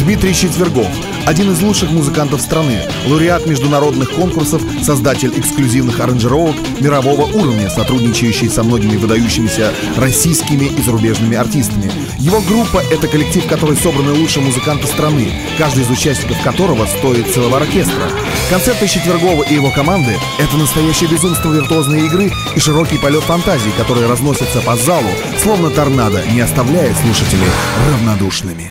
Дмитрий Четвергов, один из лучших музыкантов страны, лауреат международных конкурсов, создатель эксклюзивных аранжировок мирового уровня, сотрудничающий со многими выдающимися российскими и зарубежными артистами. Его группа — это коллектив, который собраны лучшие музыканты страны, каждый из участников которого стоит целого оркестра. Концерты Четвергова и его команды — это настоящее безумство виртуозной игры и широкий полет фантазий, которые разносятся по залу, словно торнадо, не оставляя слушателей равнодушными.